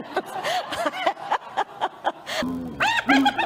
思ハます